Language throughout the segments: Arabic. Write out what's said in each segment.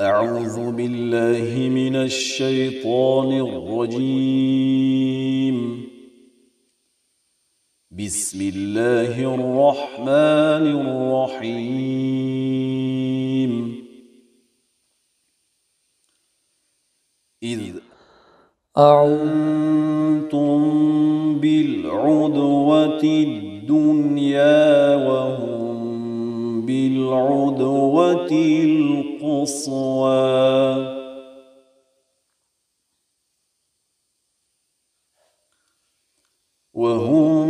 أعوذ بالله من الشيطان الرجيم. بسم الله الرحمن الرحيم. إذ أعنتم بالعدوة الدنيا وهم بالعدوة القصوى. وهم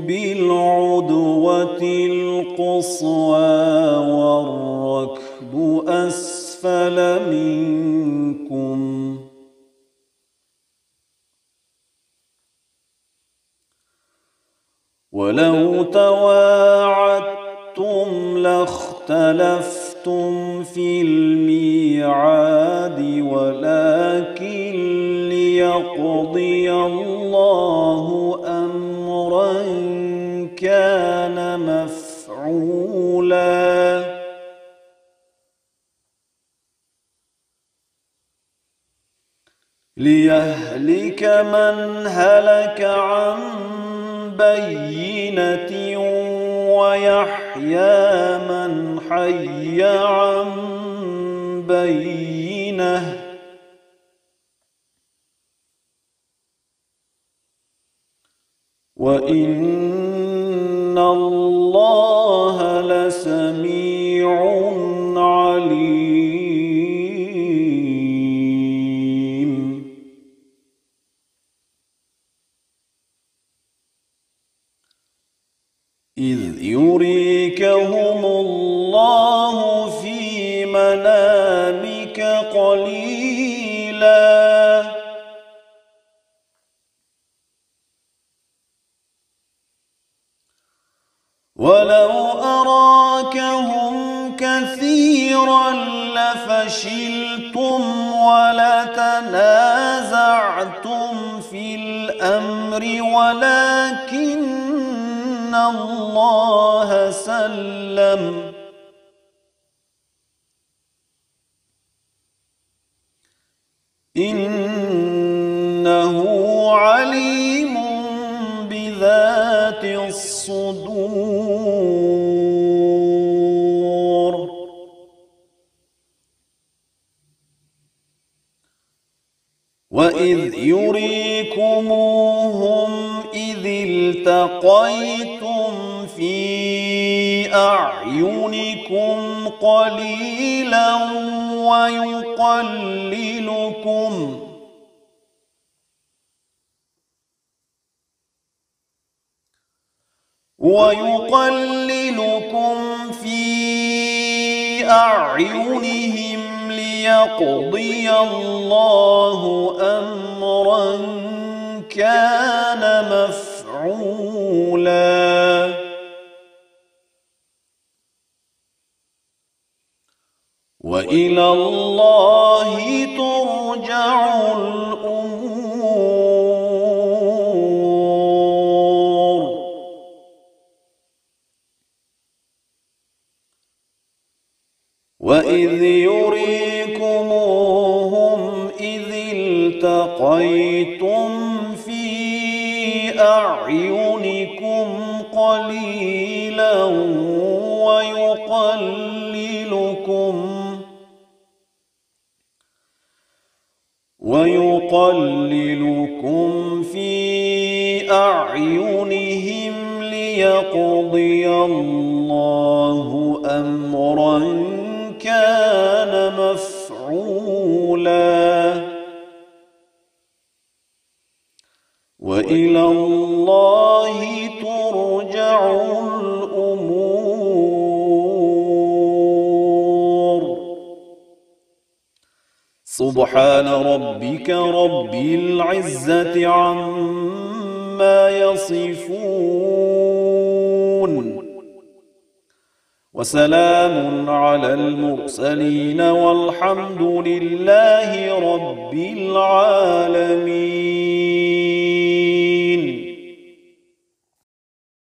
بالعدوة القصوى والركب أسفل منكم. ولو تواعدتم لاختلفتم في الميعاد ولكن ليقضي الله أمرا كان مفعولا. ليهلك من هلك عن بينة ويحيى من حي عن بينة. وإن الله يريكهم الله في منامك قليلاً ولو أراكهم كثيرا لفشلتم ولتنازعتم في الأمر ولكن الله سلم. إنه عليم بذات الصدور. وإذ يريكموهم إذ التقيتم في أعينكم قليلا ويقللكم ويقللكم في أعينهم ليقضي الله أمرا كان مفعولا. وإلى الله ترجع الأمور. وإذ يريكموهم إذ التقيتم في أعينكم قليلا ويقللكم ويقللكم في أعينهم ليقضي الله أمرا وإلى الله ترجع الأمور. سبحان ربك رب العزة عما يصفون. وسلام على المرسلين والحمد لله رب العالمين.